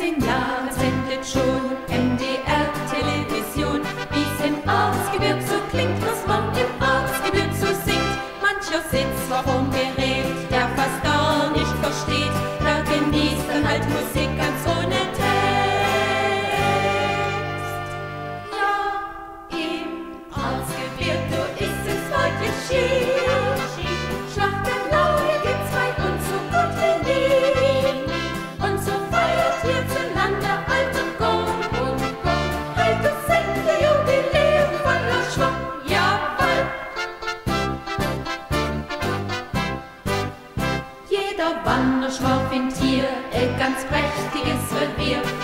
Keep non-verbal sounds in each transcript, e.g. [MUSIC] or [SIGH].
16 Jahre sendet schon MDR Television. Wie's im Arztgebirg so klingt, was man im Arztgebirg so singt. Mancher sitzt vor vom Gerät, happier.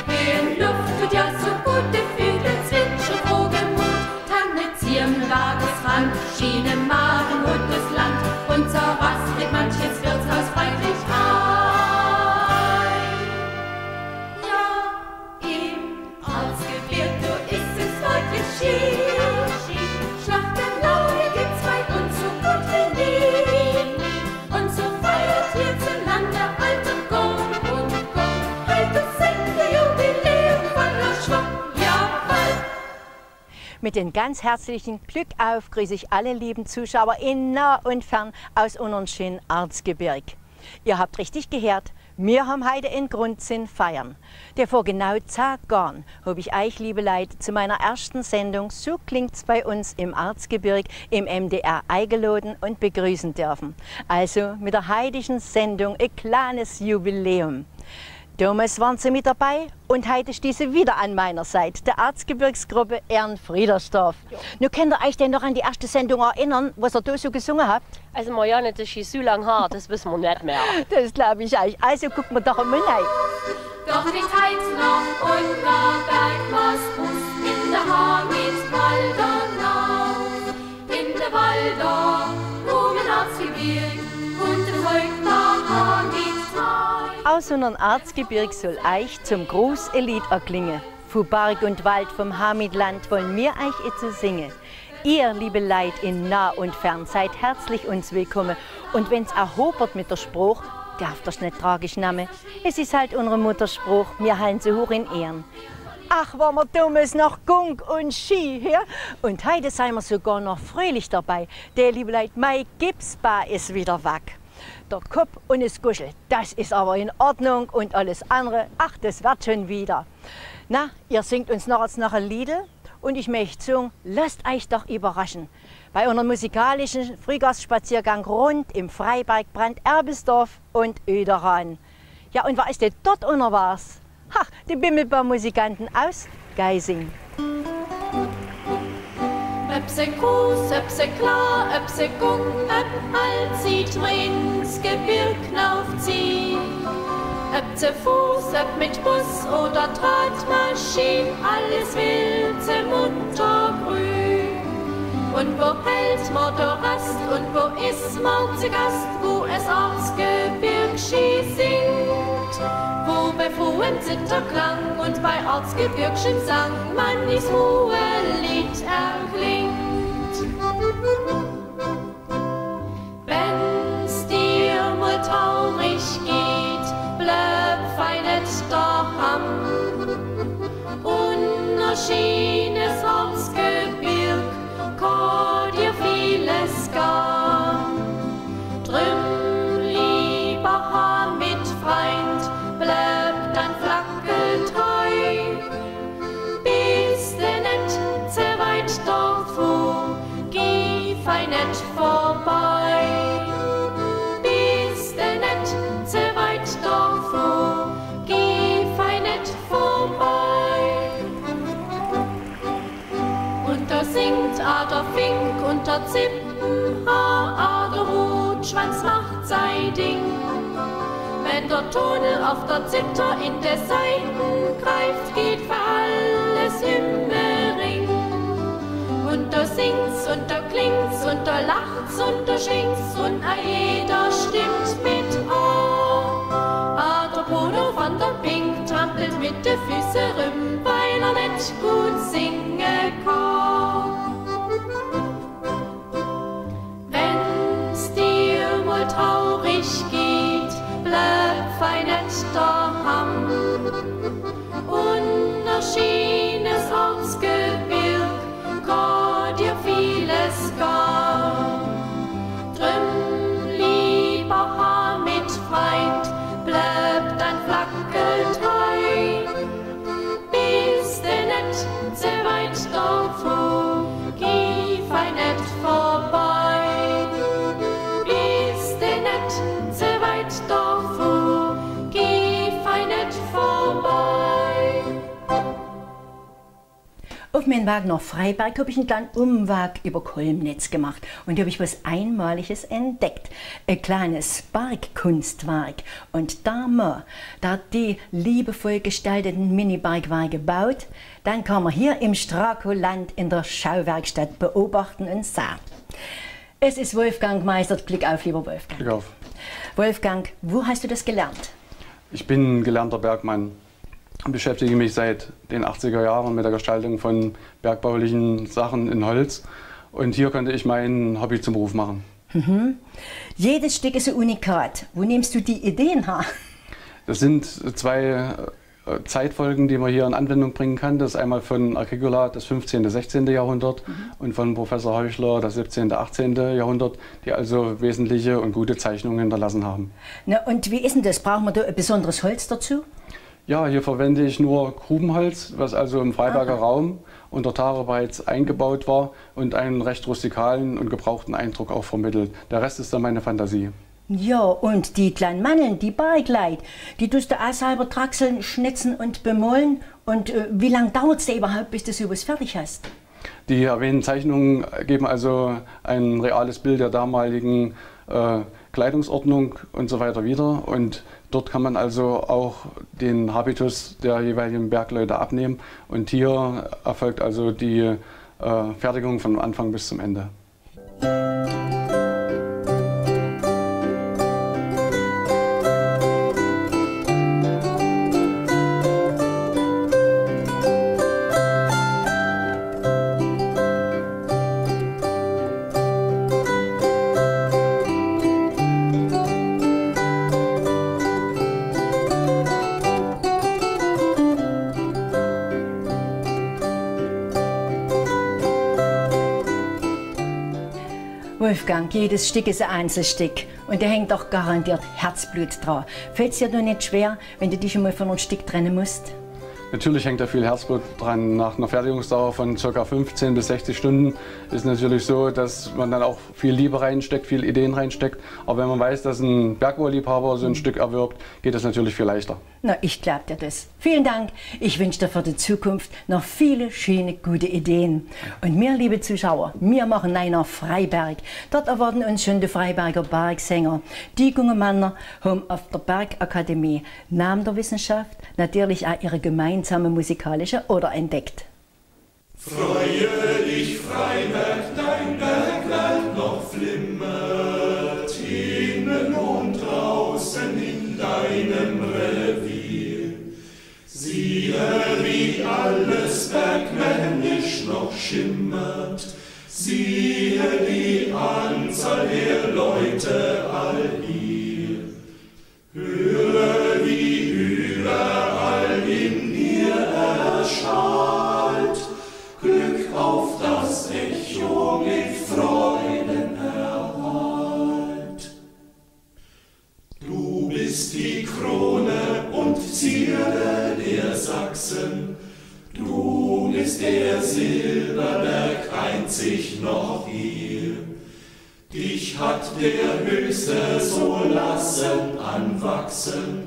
Mit den ganz herzlichen Glück auf grüße ich alle lieben Zuschauer in nah und fern aus unserem schönen Arzgebirg. Ihr habt richtig gehört, wir haben heute in Grundsinn feiern. Der vor genau Jahren habe ich euch, liebe Leute, zu meiner ersten Sendung So klingt's bei uns im Arzgebirg im MDR eingeladen und begrüßen dürfen. Also mit der heutigen Sendung ein kleines Jubiläum. Damals waren sie mit dabei und heute steht sie wieder an meiner Seite, der Erzgebirgsgruppe Ehrenfriedersdorf. Nun könnt ihr euch denn noch an die erste Sendung erinnern, was ihr da so gesungen habt? Also Marianne, das ist so lang her, das wissen wir nicht mehr. [LAUGHS] Das glaube ich euch. Also gucken wir doch einmal rein. Doch nicht heut noch Bergmast muss in der Hamid Waldernau. In der Waldau, Aus unserem Erzgebirg soll euch zum Großelied erklingen. Fu Berg und Wald vom Hamidland wollen wir euch jetzt singen. Ihr, liebe Leid in nah und fern, seid herzlich uns willkommen. Und wenn's erhobert mit der Spruch, darf das nicht tragisch nehmen. Es ist halt unser Mutterspruch, wir halten sie hoch in Ehren. Ach, war wir dummes noch Gunk und Ski hier. Und heute seien wir sogar noch fröhlich dabei. Der liebe Leid, mein Gipsbar ist wieder weg. Der Kopf und das Guschel, das ist aber in Ordnung und alles andere, ach, das wird schon wieder. Na, ihr singt uns noch als noch ein Lied und ich möchte sagen, lasst euch doch überraschen. Bei unserem musikalischen Frühgastspaziergang rund im Freiberg Brand Erbesdorf und Öderan. Ja, und was ist denn dort unter was? Ha, die Bimmelbaum-Musikanten aus Geising. Ob se groß, ob se klar, ob se gung, ob alt sie rings Gebirg hinaufziehen. Ob zu Fuß, ob mit Bus oder Drahtmaschine, alles wild, se munter grün. Und wo hält man da Rast und wo ist man zu Gast, wo es aufs Gebirg singt. Wo bei frohem Zitterklang und bei ortsgebirgschem Sang man dies hohe Lied erklingt. Wenn's dir mal traurig geht, bleib fein et daheim. Unerschienes Drüm lieber Haar mit Freund, bleib dein Flagge. Bist du nicht sehr weit davor, geh fein nicht vorbei. Bist du nicht sehr weit davor, geh fein nicht vorbei. Und da singt Ader Fink und der der Tunnel auf der Zither in der Seiten greift, geht für alles im Ring. Und da singt's und da klingt's und da lacht's und da schwingt's und a jeder stimmt mit an. Ah, der Bruno van der Pink trampelt mit de Füße rum, weil er nicht gut singen Weg nach Freiberg habe ich einen kleinen Umweg über Kolmnitz gemacht und da habe ich was Einmaliges entdeckt. Ein kleines Bergkunstwerk. Und da man, da die liebevoll gestalteten Mini-Bergwerke gebaut, dann kann man hier im Strakoland in der Schauwerkstatt beobachten und sehen. Es ist Wolfgang Meistert. Glück auf, lieber Wolfgang. Glück auf. Wolfgang, wo hast du das gelernt? Ich bin gelernter Bergmann beschäftige mich seit den 80er Jahren mit der Gestaltung von bergbaulichen Sachen in Holz. Und hier konnte ich mein Hobby zum Beruf machen. Jedes Stück ist ein Unikat. Wo nimmst du die Ideen her? Das sind zwei äh, Zeitfolgen, die man hier in Anwendung bringen kann. Das ist einmal von Agricola das 15. und 16. Jahrhundert und von Professor Heuchler das 17. und 18. Jahrhundert, die also wesentliche und gute Zeichnungen hinterlassen haben. Na, und wie ist denn das? Brauchen wir da ein besonderes Holz dazu? Ja, hier verwende ich nur Grubenholz, was also im Freiberger Raum unter Tage bereits eingebaut war und einen recht rustikalen und gebrauchten Eindruck auch vermittelt. Der Rest ist dann meine Fantasie. Ja, und die kleinen Mandeln, die Bergleit, die tust du auch selber draxeln, schnitzen und bemollen. Und äh, wie lange dauert es dir überhaupt, bis du sowas fertig hast? Die erwähnten Zeichnungen geben also ein reales Bild der damaligen äh, Kleidungsordnung und so weiter wieder. Und dort kann man also auch den Habitus der jeweiligen Bergleute abnehmen. Und hier erfolgt also die äh, Fertigung von Anfang bis zum Ende. Wolfgang, jedes Stück ist ein Einzelstück. Und da hängt auch garantiert Herzblut dran. Fällt es dir doch nicht schwer, wenn du dich einmal von einem Stück trennen musst? Natürlich hängt da viel Herzblut dran. Nach einer Fertigungsdauer von ca. 15 bis 60 Stunden ist natürlich so, dass man dann auch viel Liebe reinsteckt, viel Ideen reinsteckt. Aber wenn man weiß, dass ein Bergbauliebhaber so ein Stück erwirbt, geht das natürlich viel leichter. Na, ich glaub dir das. Vielen Dank. Ich wünsche dir für die Zukunft noch viele schöne, gute Ideen. Und mir, liebe Zuschauer, wir machen einen nach Freiberg. Dort erwarten uns schon die Freiberger Bergsänger. Die jungen Männer haben auf der Bergakademie neben der Wissenschaft natürlich auch ihre gemeinsame musikalische Oder entdeckt. Freue dich, Freiberg, wie alles bergmännisch noch schimmert, siehe die Anzahl der Leute all hier. Höre, wie überall in mir erschallt, der Silberberg einzig noch hier. Dich hat der Höchste so lassen anwachsen,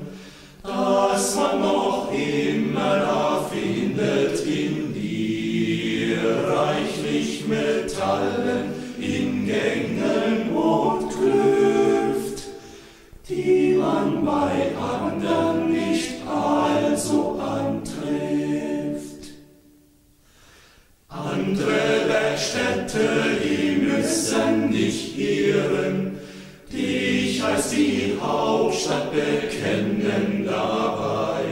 dass man noch immer da findet in dir reichlich Metallen in Gängen und Klüft, die man bei anderen Werkstätte, die müssen dich ehren, dich als die Hauptstadt bekennen dabei,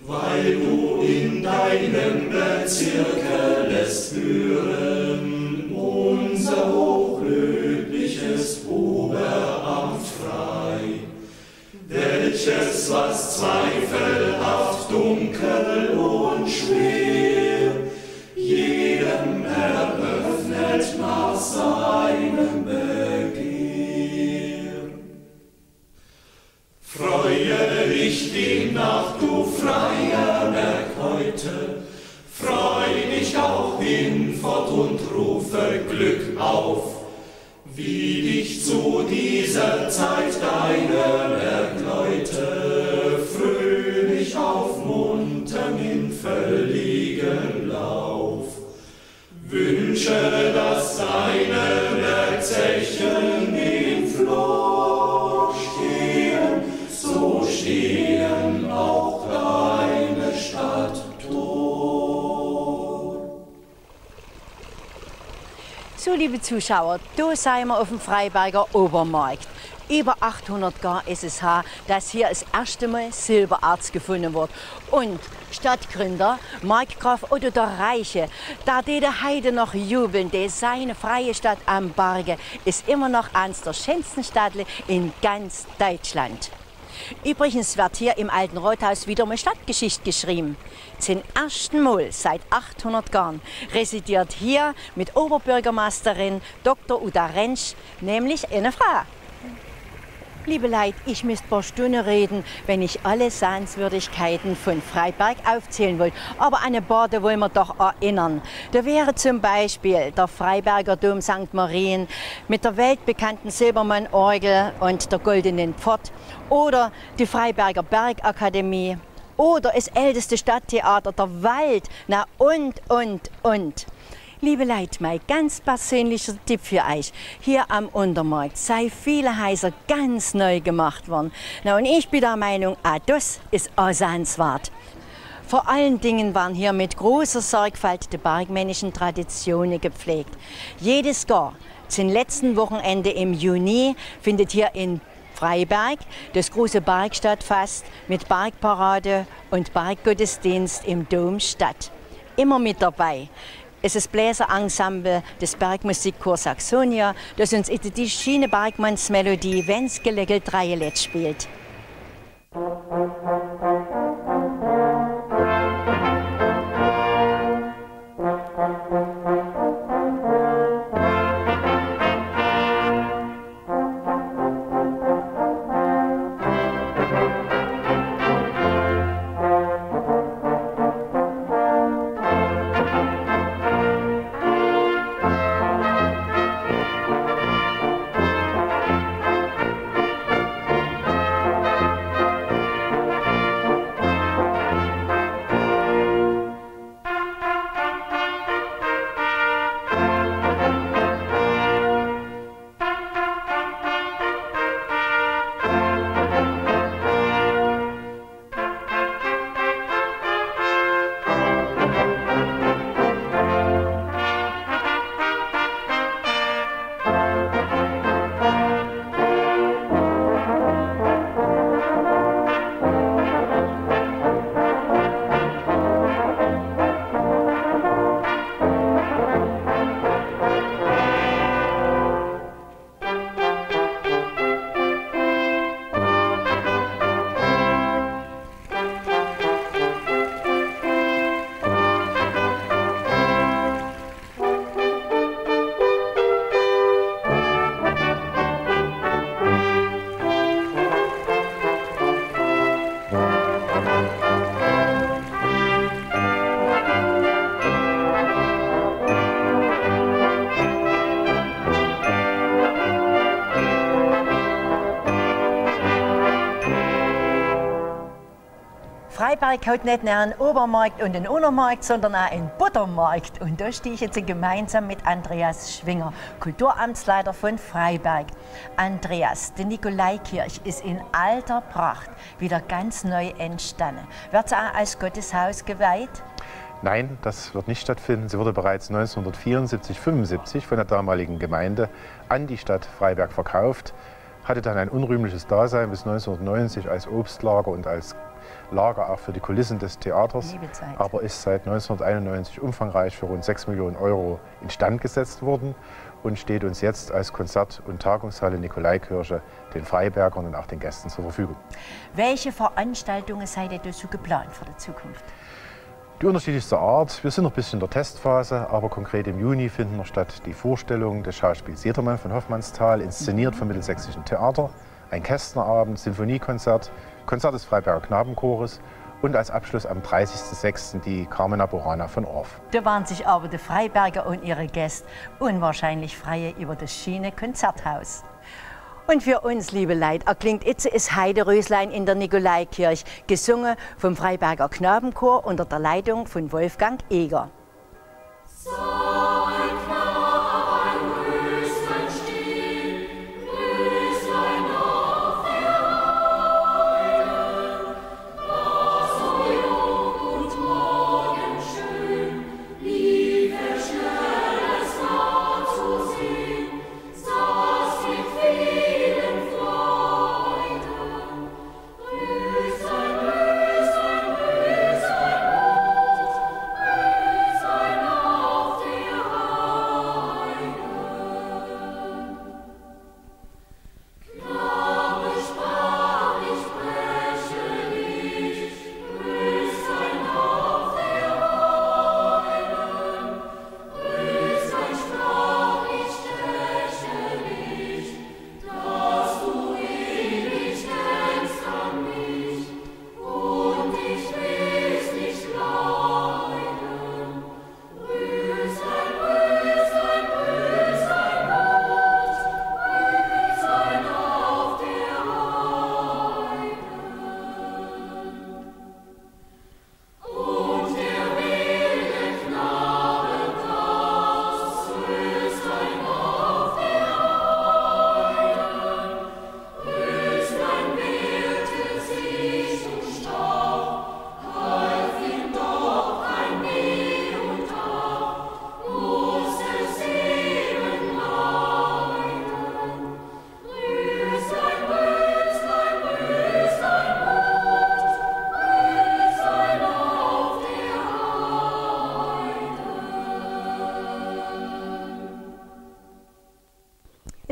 weil du in deinem Bezirke lässt hören, unser hochlöbliches Oberamt frei, welches was zweifelhaft Zuschauer, da sind wir auf dem Freiberger Obermarkt. Über 800 Jahre ist es her, dass hier das erste Mal Silbererz gefunden wird. Und Stadtgründer, Markgraf Otto der Reiche, da die Heide noch jubeln, die seine freie Stadt am Berge, ist immer noch eines der schönsten Städte in ganz Deutschland. Übrigens wird hier im alten Rathaus wieder mal Stadtgeschichte geschrieben. Zum ersten Mal seit 800 Jahren residiert hier mit Oberbürgermeisterin Dr. Uda Rentsch nämlich eine Frau. Liebe Leute, ich müsste ein paar Stunden reden, wenn ich alle Sehenswürdigkeiten von Freiberg aufzählen wollte. Aber an eine paar da wollen wir doch erinnern. Da wäre zum Beispiel der Freiberger Dom St. Marien mit der weltbekannten Silbermann-Orgel und der goldenen Pfort oder die Freiberger Bergakademie oder das älteste Stadttheater der Welt. Na und, und, und. Liebe Leute, mein ganz persönlicher Tipp für euch. Hier am Untermarkt sei viele Häuser ganz neu gemacht worden. Na, und ich bin der Meinung, ah, das ist ansehenswert. Vor allen Dingen waren hier mit großer Sorgfalt die bergmännischen Traditionen gepflegt. Jedes Jahr, zum letzten Wochenende im Juni, findet hier in Freiberg das große Bergstadtfest mit Bergparade und Berggottesdienst im Dom statt. Immer mit dabei ist das Bläserensemble des Bergmusikchors Saxonia, das uns die Schiene Bergmanns Melodie Wenn's gelegelt Dreielet spielt. Freiberg hat nicht nur einen Obermarkt und einen Untermarkt, sondern auch einen Buttermarkt. Und da stehe ich jetzt gemeinsam mit Andreas Schwinger, Kulturamtsleiter von Freiberg. Andreas, die Nikolaikirche ist in alter Pracht wieder ganz neu entstanden. Wird sie auch als Gotteshaus geweiht? Nein, das wird nicht stattfinden. Sie wurde bereits 1974, 75 von der damaligen Gemeinde an die Stadt Freiberg verkauft, hatte dann ein unrühmliches Dasein bis 1990 als Obstlager und als Lager auch für die Kulissen des Theaters, aber ist seit 1991 umfangreich für rund 6 Millionen Euro instand gesetzt worden und steht uns jetzt als Konzert- und Tagungshalle Nikolaikirche den Freibergern und auch den Gästen zur Verfügung. Welche Veranstaltungen seid ihr dazu geplant für die Zukunft? Die unterschiedlichste Art. Wir sind noch ein bisschen in der Testphase, aber konkret im Juni finden noch statt die Vorstellung des Schauspiels Jedermann von Hoffmannsthal, inszeniert vom Mittelsächsischen Theater, ein Kästnerabend, Sinfoniekonzert, Konzert des Freiberger Knabenchores und als Abschluss am 30.06. die Carmena Burana von Orff. Da waren sich aber die Freiberger und ihre Gäste unwahrscheinlich freie über das Schiene Konzerthaus. Und für uns, liebe Leid, erklingt jetzt ist Heideröslein in der Nikolaikirche, gesungen vom Freiberger Knabenchor unter der Leitung von Wolfgang Eger. So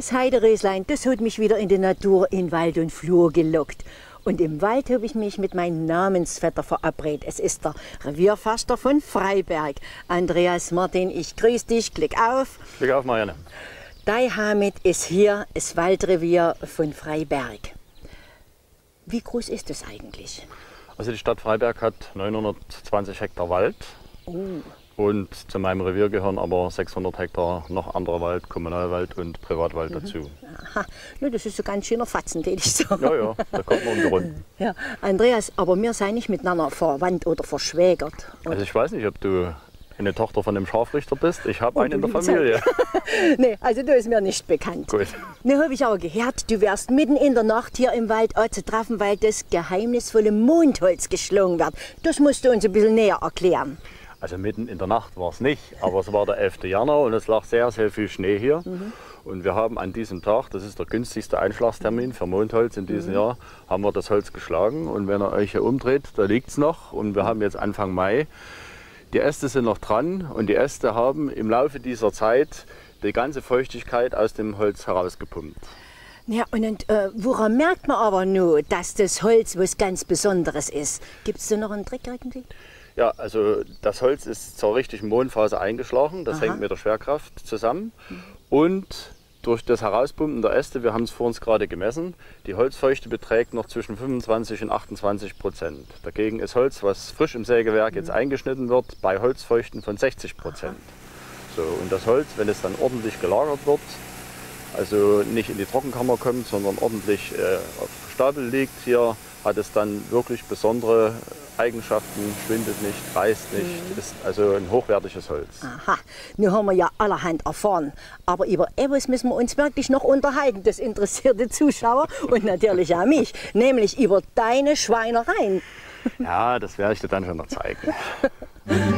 Das Heideröslein, das hat mich wieder in die Natur, in Wald und Flur gelockt. Und im Wald habe ich mich mit meinem Namensvetter verabredet. Es ist der Revierförster von Freiberg. Andreas Martin, ich grüße dich, klick auf. Blick auf, Marianne. Dein Hamid ist hier, das Waldrevier von Freiberg. Wie groß ist es eigentlich? Also die Stadt Freiberg hat 920 Hektar Wald. Und zu meinem Revier gehören aber 600 Hektar noch anderer Wald, Kommunalwald und Privatwald dazu. Aha, na, das ist so ganz schöner Fatzen, den ich sagen. Ja, ja, [LAUGHS] da kommt man um die Runden. Ja, Andreas, aber wir sind nicht miteinander verwandt oder verschwägert. Und Also ich weiß nicht, ob du eine Tochter von einem Scharfrichter bist. Ich habe Oh, einen in der Familie. [LAUGHS] nee, also du ist mir nicht bekannt. Gut. Nun habe ich aber gehört, du wärst mitten in der Nacht hier im Wald anzutreffen, weil das geheimnisvolle Mondholz geschlungen wird. Das musst du uns ein bisschen näher erklären. Also mitten in der Nacht war es nicht, aber es war der 11. Januar und es lag sehr, sehr viel Schnee hier. Und wir haben an diesem Tag, das ist der günstigste Einschlagstermin für Mondholz in diesem Jahr, haben wir das Holz geschlagen. Und wenn ihr euch hier umdreht, da liegt es noch. Und wir haben jetzt Anfang Mai. Die Äste sind noch dran und die Äste haben im Laufe dieser Zeit die ganze Feuchtigkeit aus dem Holz herausgepumpt. Ja, und, und äh, woran merkt man aber nur, dass das Holz was ganz Besonderes ist? Gibt es da noch einen Trick irgendwie? Ja, also das Holz ist zur richtigen Mondphase eingeschlagen. Das Aha. hängt mit der Schwerkraft zusammen. Und durch das Herauspumpen der Äste, wir haben es vor uns gerade gemessen, die Holzfeuchte beträgt noch zwischen 25 und 28 Prozent. Dagegen ist Holz, was frisch im Sägewerk jetzt eingeschnitten wird, bei Holzfeuchten von 60 Prozent. So, und das Holz, wenn es dann ordentlich gelagert wird, also nicht in die Trockenkammer kommt, sondern ordentlich äh, auf Stapel liegt hier, hat es dann wirklich besondere Eigenschaften, schwindet nicht, reißt nicht, ist also ein hochwertiges Holz. Aha, nun haben wir ja allerhand erfahren. Aber über etwas müssen wir uns wirklich noch unterhalten. Das interessiert die Zuschauer und natürlich auch mich. Nämlich über deine Schweinereien. Ja, das werde ich dir dann schon noch zeigen. [LAUGHS]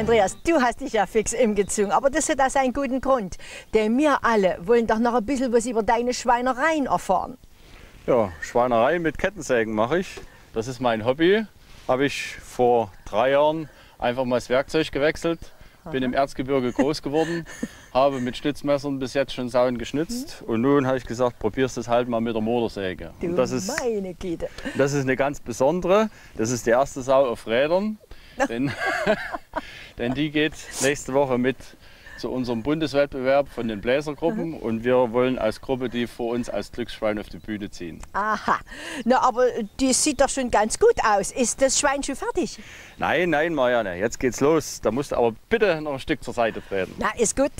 Andreas, du hast dich ja fix imgezogen, aber das hat auch seinen guten Grund. Denn wir alle wollen doch noch ein bisschen was über deine Schweinereien erfahren. Ja, Schweinerei mit Kettensägen mache ich. Das ist mein Hobby. Habe ich vor drei Jahren einfach mal das Werkzeug gewechselt. Bin im Erzgebirge groß [LAUGHS] geworden, habe mit Schnitzmessern bis jetzt schon Sauen geschnitzt. Und nun habe ich gesagt, probierst das halt mal mit der Motorsäge. Du Und das ist, meine Güte. das ist eine ganz besondere. Das ist die erste Sau auf Rädern. [LAUGHS] Denn, denn die geht nächste Woche mit zu unserem Bundeswettbewerb von den Bläsergruppen und wir wollen als Gruppe die vor uns als Glücksschwein auf die Bühne ziehen. Aha. Na, aber die sieht doch schon ganz gut aus. Ist das Schwein schon fertig? Nein, nein, Marianne, jetzt geht's los. Da musst du aber bitte noch ein Stück zur Seite treten. Na, ist gut.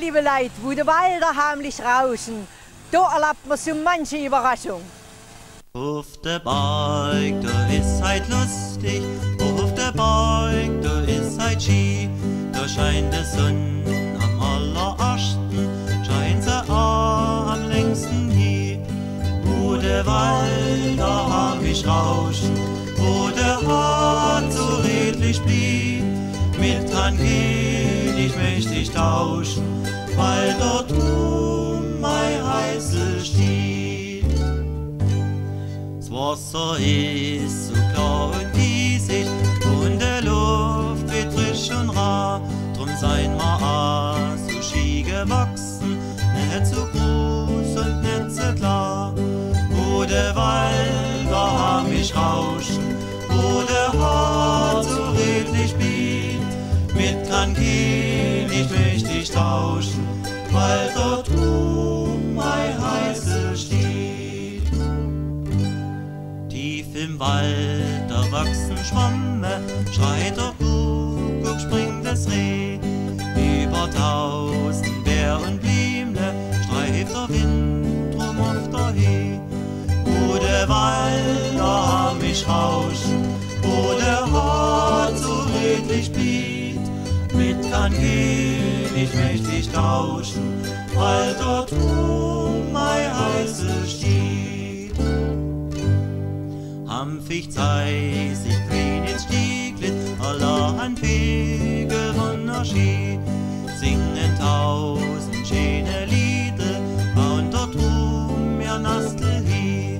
Liebe Leute, wo die Wälder heimlich rauschen, da erlaubt man so manche Überraschung. Auf der Berg, da ist heut lustig, auf der Berg, da ist heut Ski, da scheint die Sonne am allerersten, scheint sie auch am längsten hier. Wo der Wald, da hab ich Rauschen, wo der Hart so redlich blieb, mit dran gehen, ich möchte dich tauschen, weil dort oben mein Heißel steht. Das Wasser ist so klar und diesig und der Luft wird frisch und rar. Drum seien wir so ski gewachsen, nicht so groß und nicht so klar. Wo der Wald war mich rauschen, Gehen, ich möchte dich tauschen, weil dort oben mein Heißel steht. Tief im Wald, da wachsen Schwamme, schreit der Kuckuck, springt das Reh. Über tausend Bär und Bliemle streift der Wind drum auf der Hee. Der Wald, da hab ich rauschen, Mit kann gehen, ich möchte dich tauschen, weil dort oben mein Heißel steht. Hanfig zeig sich grün ins Stieglitz, allerhand Pegel der Ski. Singen tausend schöne Lieder, und dort rum mir Nastel hi.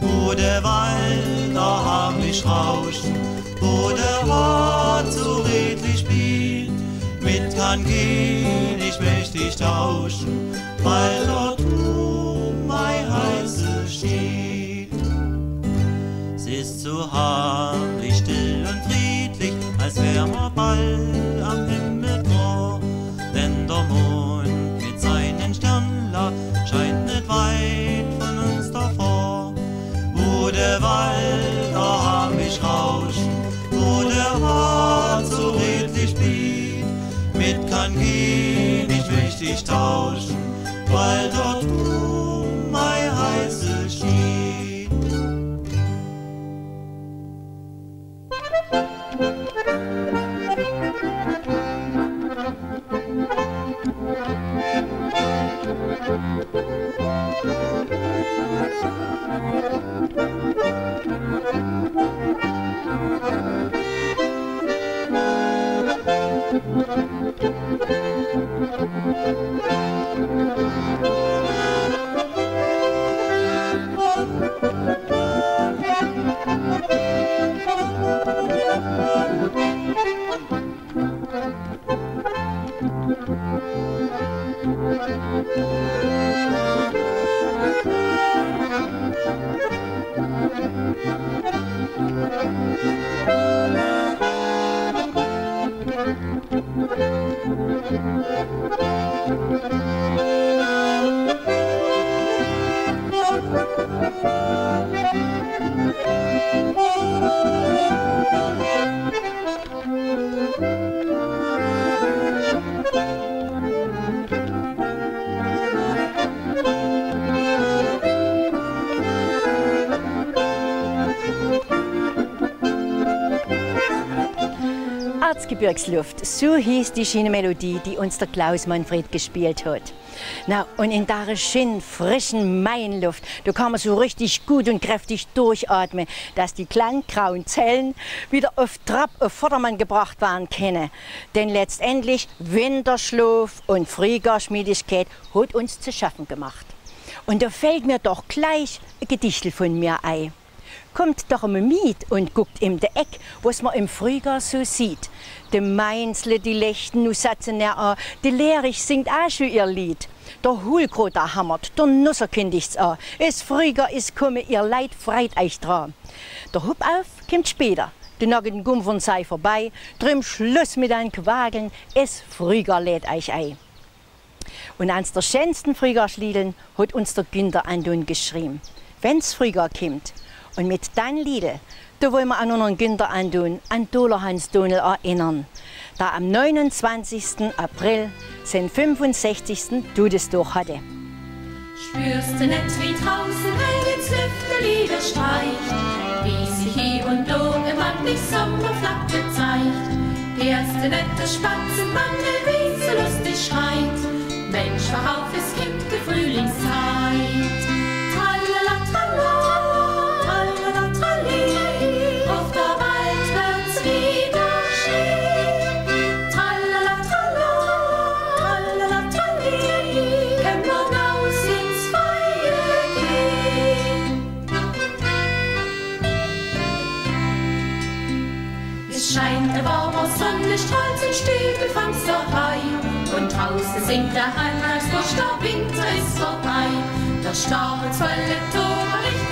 Wo der Wald, da hab ich Rauschen, wo der Hart so redlich spielt. Mit kann gehen, ich möchte dich tauschen, weil dort oben mein Heißel steht. Es ist so herrlich still und friedlich, als wär man bald ich möchte dich tauschen, weil dort Erzgebirgsluft, so hieß die schöne Melodie, die uns der Klaus Manfred gespielt hat. Na, und in der schönen, frischen Mainluft, da kann man so richtig gut und kräftig durchatmen, dass die kleinen grauen Zellen wieder auf Trab auf Vordermann gebracht werden können. Denn letztendlich Winterschlaf und Frühgarschmiedigkeit hat uns zu schaffen gemacht. Und da fällt mir doch gleich ein Gedichtel von mir ein. Kommt doch einmal mit und guckt im de Eck, was man im Frühjahr so sieht. De Mainzle, die Lechten, nu satzen er an, de Lehrich singt auch schon ihr Lied. Der Hulgrot, der hammert, der Nusser kündigt's an. Es Frühjahr ist komme, ihr Leid freit euch dran. Der Hub auf kommt später. Die nagen Gumpfern sei vorbei, drum Schluss mit ein Quageln, es Frühjahr lädt euch ein. Und eins der schönsten Frühjahrslieden hat uns der Günther Andun geschrieben. Wenn's Frühjahr kommt und mit dein Liede, da wollen wir an unseren Günther Andun, an Dola Hans Donel erinnern, da am 29. April sein 65. Todestag hatte. Spürst du nicht, wie draußen Helens Lüftelieder streicht, wie sich hier und da im Wandlich Sommerflagge zeigt. Hörst du nicht das Spatzenmangel, wie so lustig schreit, Mensch, worauf es gibt die Frühlingszeit. Der der Winter ist vorbei. Der stapelvolle Tore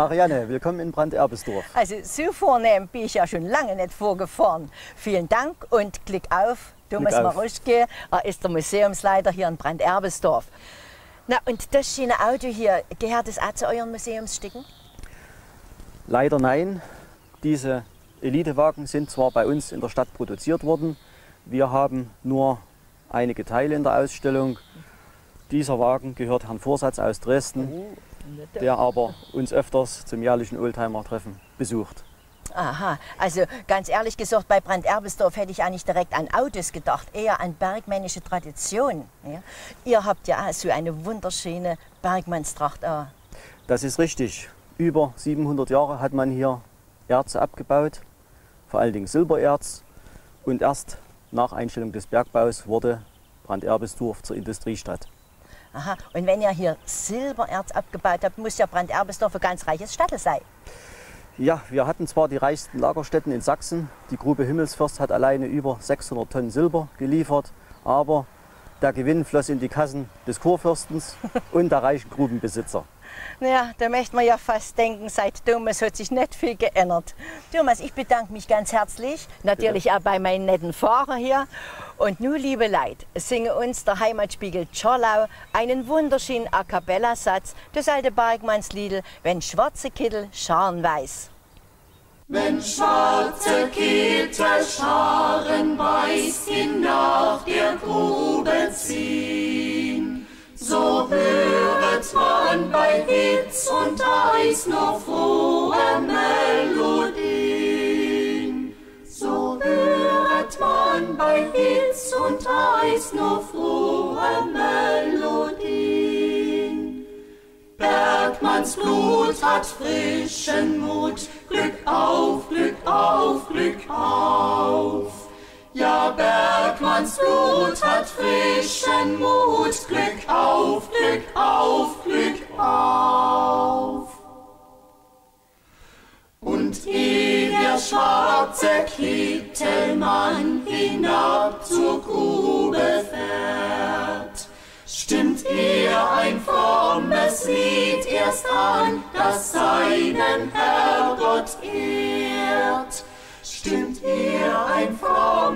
Marianne, willkommen in Branderbesdorf. Also so vornehm bin ich ja schon lange nicht vorgefahren. Vielen Dank und Klick auf, Thomas Klick auf. Maruschke, er ist der Museumsleiter hier in Branderbesdorf. Na und das schöne Auto hier, gehört das auch zu euren Museumsstücken? Leider nein. Diese Elitewagen sind zwar bei uns in der Stadt produziert worden, wir haben nur einige Teile in der Ausstellung. Dieser Wagen gehört Herrn Vorsatz aus Dresden, der aber uns öfters zum jährlichen Oldtimer-Treffen besucht. Aha, also ganz ehrlich gesagt, bei Branderbesdorf hätte ich eigentlich direkt an Autos gedacht, eher an bergmännische Tradition. Ja? Ihr habt ja auch so eine wunderschöne Bergmannstracht. auch. Das ist richtig. Über 700 Jahre hat man hier Erze abgebaut, vor allen Dingen Silbererz. Und erst nach Einstellung des Bergbaus wurde Branderbesdorf zur Industriestadt. Aha, und wenn ihr hier Silbererz abgebaut habt, muss ja Branderbesdorf ein ganz reiches Stadel sein. Ja, wir hatten zwar die reichsten Lagerstätten in Sachsen. Die Grube Himmelsfürst hat alleine über 600 Tonnen Silber geliefert. Aber der Gewinn floss in die Kassen des Kurfürstens [LAUGHS] und der reichen Grubenbesitzer. Naja, da möchte man ja fast denken, seit Thomas hat sich nicht viel geändert. Thomas, ich bedanke mich ganz herzlich, natürlich auch bei meinen netten Fahrer hier. Und nun, liebe Leute, singe uns der Heimatspiegel Czorlau einen wunderschönen A Cappella-Satz, das alte Bergmannsliedl, wenn schwarze Kittel Scharen weiß. Wenn schwarze Kittel Scharen weiß hin nach der Grube ziehen, so höret man bei Hitz und Eis noch frohe Melodien. So höret man bei Hitz und Eis noch frohe Melodien. Bergmanns Blut hat frischen Mut, Glück auf, Glück auf, Glück auf. Ja, Bergmanns Blut hat frischen Mut, Glück auf, Glück auf, Glück auf. Und eh der Schwarz schwarze Kittelmann hinab zur Grube fährt. Stimmt er ein frommes Lied erst an, das seinen Herrgott ehrt. Stimmt er ein frommes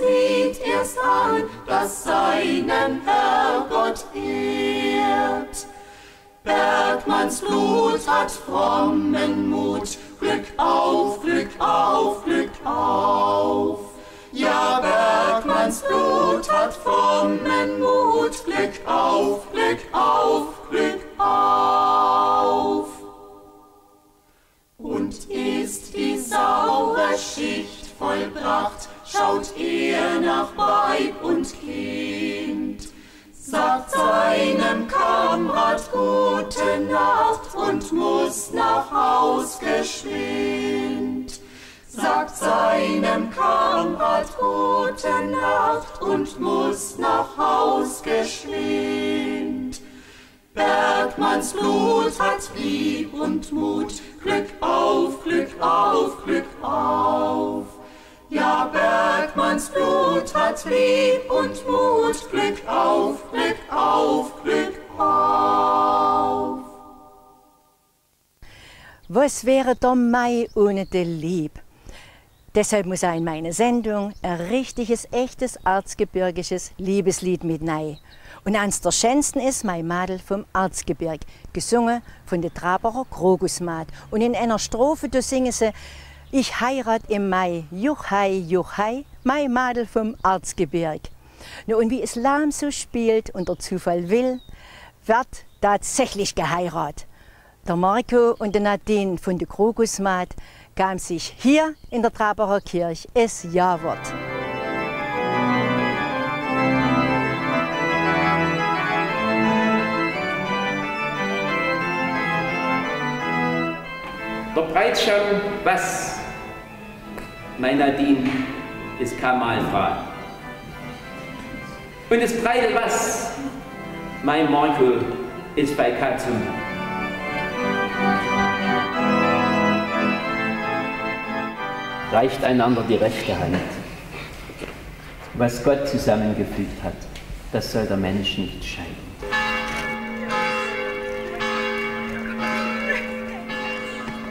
Lied erst an, das seinen Herrgott ehrt. Bergmanns Blut hat frommen Mut, Glück auf, Glück auf, Glück auf. Ja, Bergmanns Blut hat frommen Mut, Glück auf, Glück auf, Glück auf. Und ist die saure Schicht vollbracht, schaut er nach Weib und Kind sagt seinem Kamerad gute Nacht und muss nach Haus geschwind. Sagt seinem Kamerad gute Nacht und muss nach Haus geschwind. Bergmanns Blut hat Lieb und Mut, Glück auf, Glück auf, Glück auf. Ja, Bergmanns Blut hat Lieb und Mut, Glück auf, Glück auf, Glück auf. Was wäre der Mai ohne die Lieb? Deshalb muss er in meine Sendung ein richtiges, echtes, erzgebirgisches Liebeslied mit nei. Und eins der schönsten ist mein Madel vom Erzgebirg, gesungen von der Traberer Krokusmat. Und in einer Strophe, da singen sie, ich heirat im Mai, Juchhai, Juchhai, mein Madel vom Erzgebirg. Na, und wie Islam so spielt und der Zufall will, wird tatsächlich geheiratet. Der Marco und der Nadine von der Krokusmat gaben sich hier in der Trabacher Kirche es Ja-Wort. Der Breitschirm, was? Mein Nadine ist Kamalfrau. Und das breite was? Mein Marco ist bei Katzum. Reicht einander die rechte Hand. Was Gott zusammengefügt hat, das soll der Mensch nicht scheiden.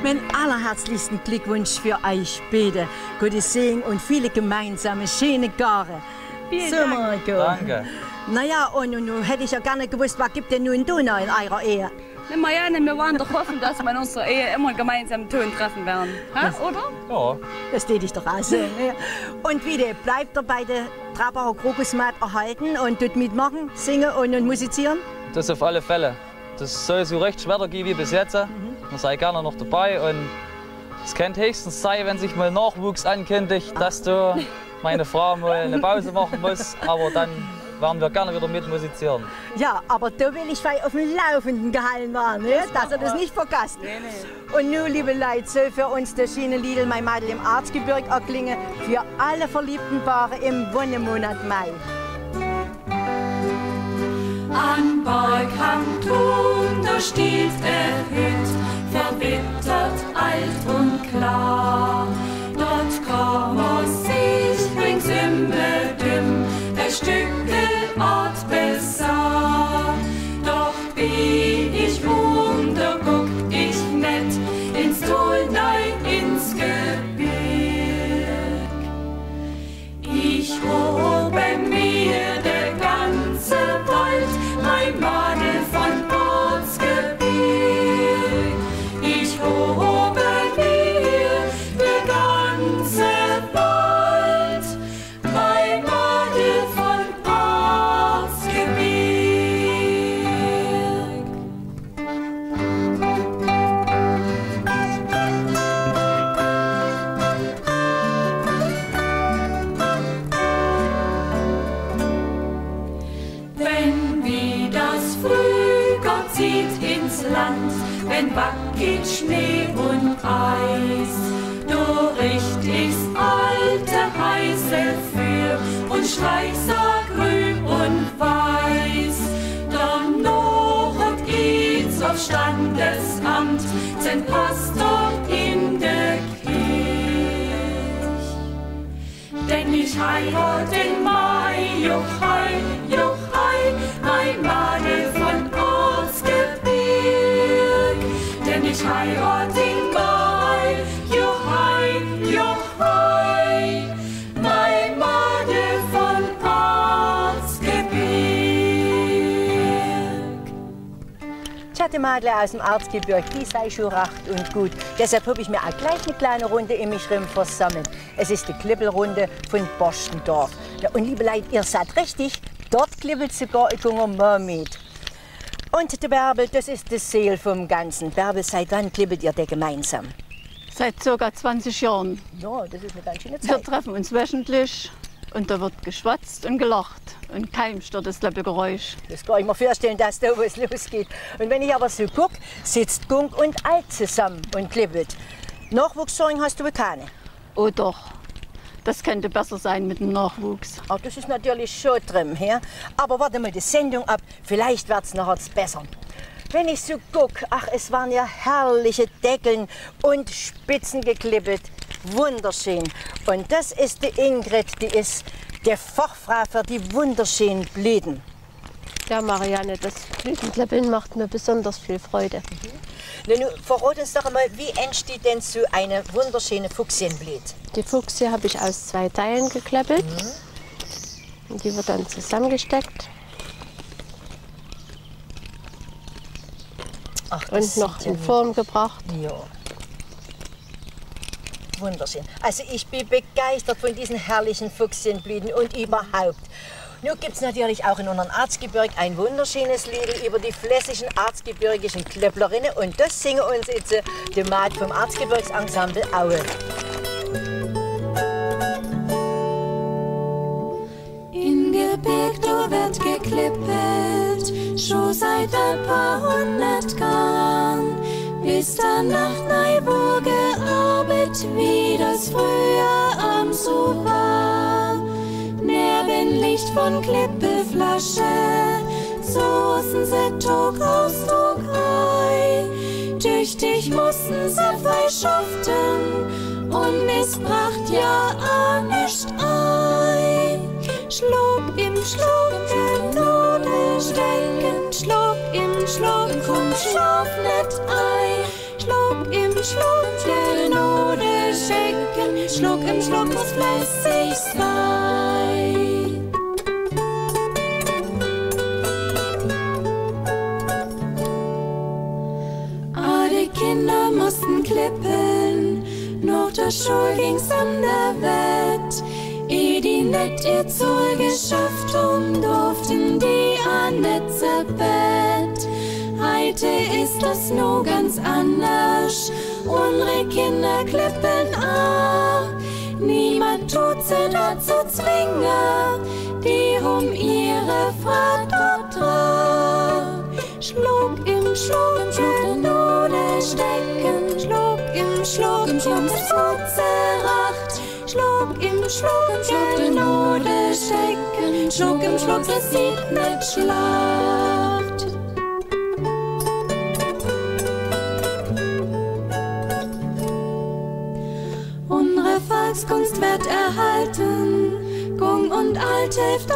Mein allerherzlichsten Glückwunsch für euch beide. Gottes Segen und viele gemeinsame schöne Jahre. Vielen so, Dank. Marco. Danke. Naja, und, und nun hätte ich ja gerne gewusst, was gibt denn nun du noch in eurer Ehe? Na, Marianne, wir wollen doch hoffen, dass wir in unserer Ehe immer gemeinsam Ton treffen werden. Ha? Oder? Ja. Das tät ich doch auch so. ne? Und wie der bleibt er bei der Trabacher Krokusmat erhalten und tut mitmachen, singen und, und musizieren? Das auf alle Fälle. Das soll so recht schwer gehen wie bis jetzt. Man sei gerne noch dabei und es könnte höchstens sein, wenn sich mal Nachwuchs ankündigt, dass du meine Frau mal eine Pause machen muss, aber dann werden wir gerne wieder mitmusizieren. Ja, aber da will ich auf dem Laufenden gehalten werden, ne? dass er das nicht vergasst. Und nun, liebe Leute, soll für uns der Schiene Liedl Mein Madel im Arzgebirg erklingen, für alle verliebten Paare im Wonnemonat Mai. An Berghamtun, da steht erhöht, verwittert, alt und klar. Dort kann man sich ringsum bedüm, ein Stücke Ort besah. Aus dem Arzgebirg, die sei schon racht und gut. Deshalb habe ich mir auch gleich eine kleine Runde in mich rum versammelt. Es ist die Klippelrunde von Borstendorf. Und liebe Leute, ihr seid richtig, dort klippelt sogar ein junger Mermaid. Und der Bärbel, das ist das Seel vom Ganzen. Bärbel, seit wann klippelt ihr der gemeinsam? Seit ca. 20 Jahren. Ja, das ist eine ganz schöne Wir Zeit. treffen uns wöchentlich und da wird geschwatzt und gelacht. Und keinem stört das Leppelgeräusch. Das kann ich mir vorstellen, dass da was losgeht. Und wenn ich aber so gucke, sitzt Gunk und Alt zusammen und klippelt. Nachwuchssorgen hast du wohl keine? Oh doch, das könnte besser sein mit dem Nachwuchs. Ach, das ist natürlich schon drin. Ja? Aber warte mal die Sendung ab, vielleicht wird es nachher besser. Wenn ich so gucke, ach, es waren ja herrliche Deckeln und Spitzen geklippelt. Wunderschön. Und das ist die Ingrid, die ist der Fachfrau für die wunderschönen Blüten. Ja, Marianne, das Blütenklippeln macht mir besonders viel Freude. Nun, verrat uns doch einmal, wie entsteht denn so eine wunderschöne Fuchsienblüte? Die Fuchsie habe ich aus zwei Teilen gekleppelt. Und die wird dann zusammengesteckt. Ach, und noch in Form gebracht. Ja. Wunderschön. Also ich bin begeistert von diesen herrlichen Fuchsienblüten und überhaupt. Nun gibt es natürlich auch in unserem Arztgebirg ein wunderschönes Lied über die flässigen arztgebirgischen Klöpplerinnen und das singen uns jetzt die Maat vom Arztgebirgsensemble Aue. In Gebirg, da wird geklippelt, schon seit ein paar hundert Jahren. Bis der Nacht nei wo gearbeitet, wie das früher am so war. Neben Licht von Klippeflasche, soßen sie Tag aus ein. Tüchtig mussten sie freischaften und missbracht ja auch nicht ein. Schluck im Schluck, Note stecken, Schluck im Schluck, komm, schlaf nicht ein. Schluck im Schluck, Schluck im Schluck muss fleißig sein. Die Kinder mussten klippen, noch der Schul ging's an der Wett. Die net ihr Zoll geschafft um, durften die an Bett. Heute ist das nur ganz anders, unsere Kinder klippen auch. Niemand tut sie dazu zwingen, die um ihre Fahrt dort trag. Schluck im Schluck, im Schluck der Node stecken, Schluck im Schluck, im Schluck das Blut zerracht. Schluck im Schluck, im Schluck der Node stecken, Schluck im Schluck, das sieht nicht Schlacht. Volkskunst wird erhalten, Gung und Alt hilft.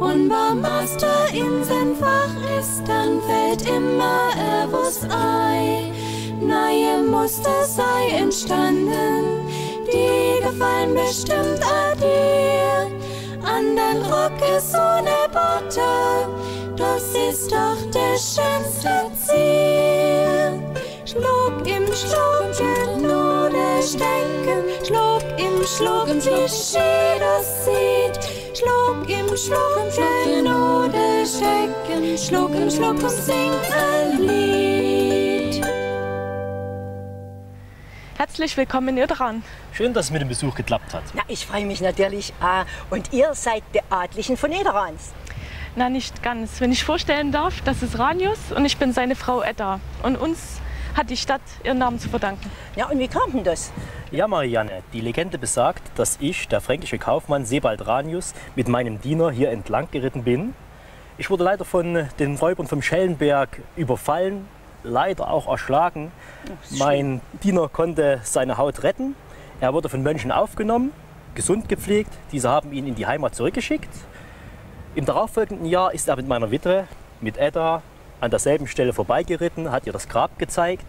Und beim Master in sein Fach ist, dann fällt immer etwas ein. Neue Muster sei entstanden, die gefallen bestimmt a dir. An den Rock ist so ne Botte, das ist doch der schönste Ziel. Schluck im Schluck, Node stecken, Schluck im Schluck, wie schön das sieht. Schluck im Schluck, der Node stecken, Schluck im Schluck und sing ein Lied. Herzlich willkommen ihr dran. Schön, dass es mit dem Besuch geklappt hat. Na, ich freue mich natürlich. Ah, und ihr seid die Adlichen von Niederrans. Na, nicht ganz. Wenn ich vorstellen darf, das ist Ranius und ich bin seine Frau Edda. Und uns hat die Stadt ihren Namen zu verdanken. Ja, und wie kam denn das? Ja, Marianne, die Legende besagt, dass ich, der fränkische Kaufmann Sebald Ranius, mit meinem Diener hier entlang geritten bin. Ich wurde leider von den Räubern vom Schellenberg überfallen, leider auch erschlagen. Mein Diener konnte seine Haut retten. Er wurde von Mönchen aufgenommen gesund gepflegt. Diese haben ihn in die Heimat zurückgeschickt. Im darauffolgenden Jahr ist er mit meiner Witwe, mit Edda, an derselben Stelle vorbeigeritten, hat ihr das Grab gezeigt.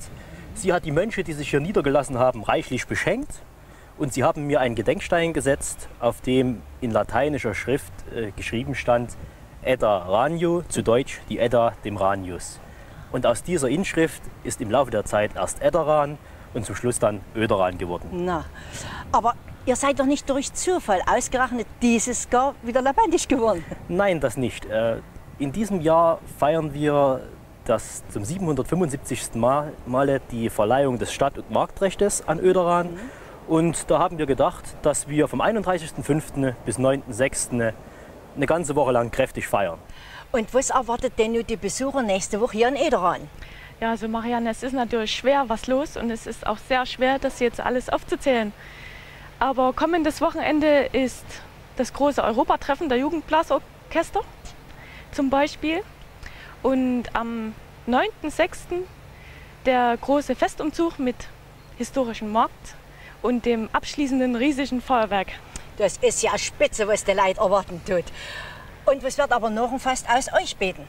Sie hat die Mönche, die sich hier niedergelassen haben, reichlich beschenkt. Und sie haben mir einen Gedenkstein gesetzt, auf dem in lateinischer Schrift äh, geschrieben stand Edda Ranio, zu Deutsch die Edda dem Ranius. Und aus dieser Inschrift ist im Laufe der Zeit erst Edderan und zum Schluss dann Öderan geworden. Na, aber ihr seid doch nicht durch Zufall ausgerechnet dieses Jahr wieder lebendig geworden. Nein, das nicht. Äh, In diesem Jahr feiern wir das zum 775. Mal, Male die Verleihung des Stadt- und Marktrechtes an Öderan. Und da haben wir gedacht, dass wir vom 31.05. bis 9.06. eine ganze Woche lang kräftig feiern. Und was erwartet denn nun die Besucher nächste Woche hier in Ederan? Ja, also Marianne, es ist natürlich schwer was los und es ist auch sehr schwer, das jetzt alles aufzuzählen. Aber kommendes Wochenende ist das große Europatreffen der Jugendblasorchester zum Beispiel. Und am 9.6. der große Festumzug mit historischem Markt und dem abschließenden riesigen Feuerwerk. Das ist ja spitze, was der Leid erwarten tut. Und was wird aber noch ein Fest aus euch beten?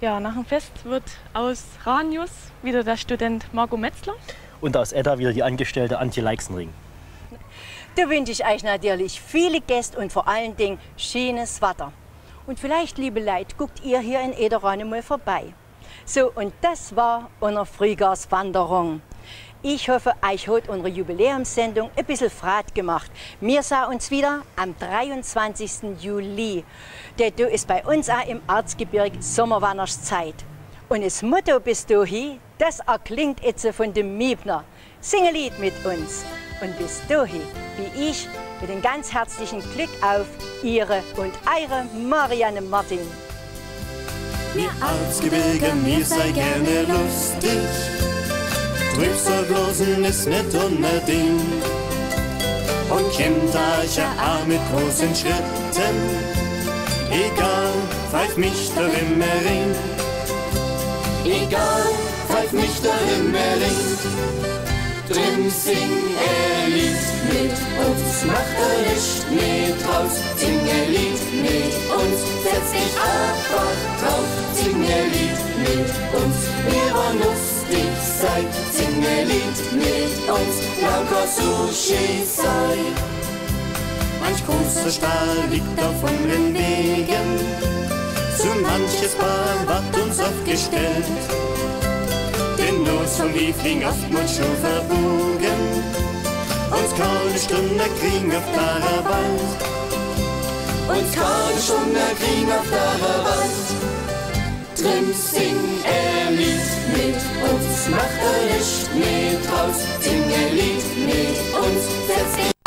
Ja, nach dem Fest wird aus Ranius wieder der Student Marco Metzler. Und aus Edda wieder die Angestellte Antje Leixenring. Da wünsche ich euch natürlich viele Gäste und vor allen Dingen schönes Wetter. Und vielleicht, liebe Leute, guckt ihr hier in Ederan mal vorbei. So, und das war unsere Frühjahrswanderung. Ich hoffe, euch hat unsere Jubiläumssendung ein bisschen Fahrt gemacht. Wir sahen uns wieder am 23. Juli. Der du ist bei uns auch im Erzgebirge Sommerwanderszeit. Und das Motto bis dahin, das erklingt jetzt von dem Miebner. Sing ein Lied mit uns. Und bis dahin, wie ich, mit einem ganz herzlichen Glück auf Ihre und Eure Marianne Martin. Wir Erzgebirge, mir sei gerne lustig. Trübsalblosen ist nicht unser Ding. Und kommt euch auch mit großen Schritten. Egal, pfeift mich der Rimmering. Egal, pfeift mich der Rimmering. Drin sing er Lied mit uns, macht er Licht mit raus. Sing er Lied mit uns, setz dich einfach drauf. Sing er Lied mit uns, wir wollen lustig sein. Sing er Lied mit uns, Lauka Sushi sei. Manch großer Stahl liegt auf unseren Wegen, zu manches Paar ward uns aufgestellt. Den Los vom Liebling oftmals schon verbogen, uns keine Stunde kriegen auf der Wald. Uns keine Stunde kriegen auf der Wald. Drin sing er Lied mit uns, macht er Licht mit raus. Sing er Lied mit uns, setz